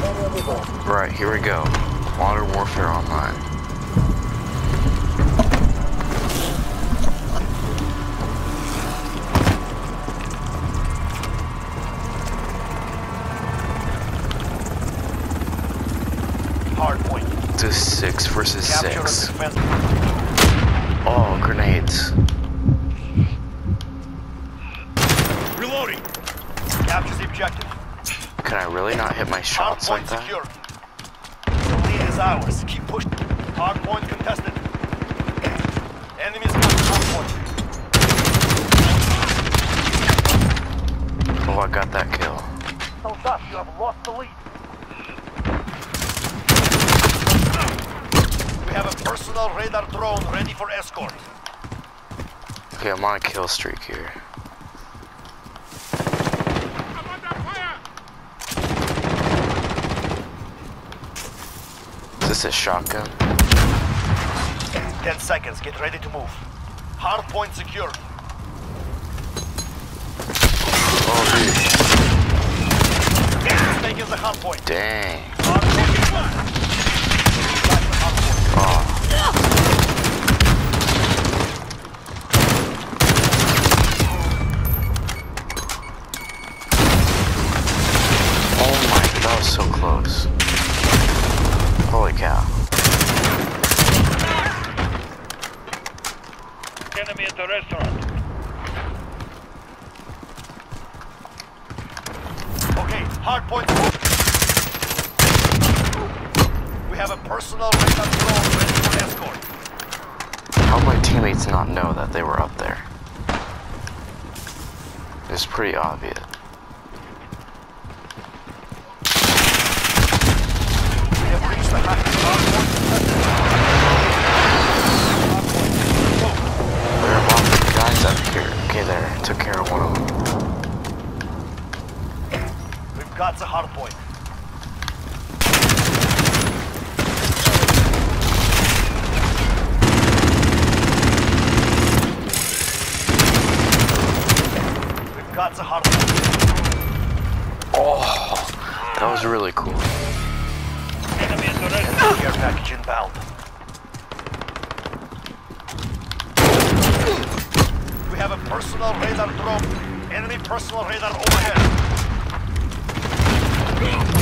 Right, here we go. Modern Warfare Online. Hard point. To six versus Capture six. Oh, grenades. Reloading. Capture the objective. Can I really not hit my Hard shots like that? The lead is ours. Keep pushing. Hard point contested. Enemies got hard point. Oh, I got that kill. Soldat, you have lost the lead. We have a personal radar drone ready for escort. Okay, I'm on a kill streak here. This a shotgun? Ten seconds. Get ready to move. Hard point secured. Oh, dude. Taking the hard point. Dang. Hard point is Back the hard point. Oh, oh my, that was so close. Holy cow. Enemy at the restaurant. Okay, hard point. We have a personal radar drone ready for escort. How my teammates not know that they were up there? It's pretty obvious. We have reached the hack. Hard point contested. Hard point. There are lots of guys up here. Okay, there. Took care of one of them. We've got the hard point. We've got the hard point. Oh, that was really cool. Enemy at the restaurant. Care package inbound. We have a personal radar drone. Enemy personal radar overhead. In.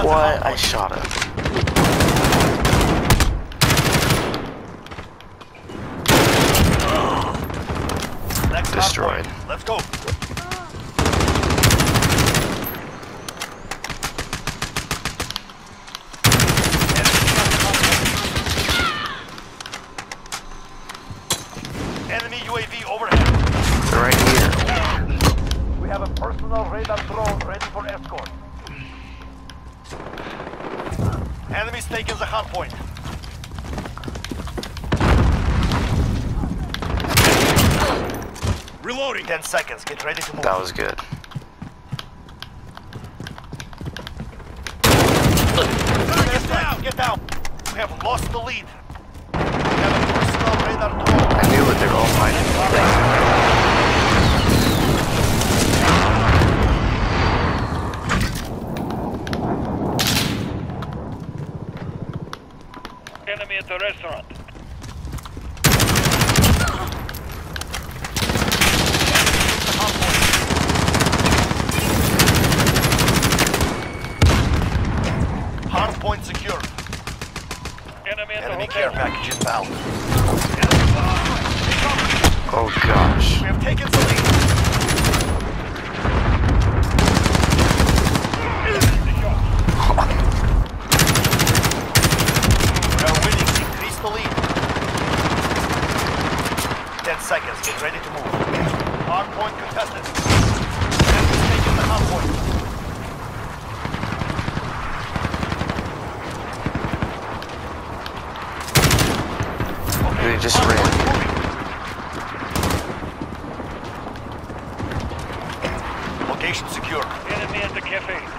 Oh oh? I shot it. Destroyed. Let's go. Enemies got the hard point. Enemy UAV overhead. They're right here. We have a personal radar drone ready for escort. Enemies taking the hard point. Reloading. Ten seconds. Get ready to move. That was good. Get down. Get down. We have lost the lead. We have a personal radar drone. I knew it, they were all fighting. Enemy at the restaurant. Hard point secure. Enemy Enemy care package inbound. Oh gosh. We have taken the lead. 10 seconds. Get ready to move. Hardpoint contested. Enemy taking the hardpoint. They just ran. Location secure. Enemy at the cafe.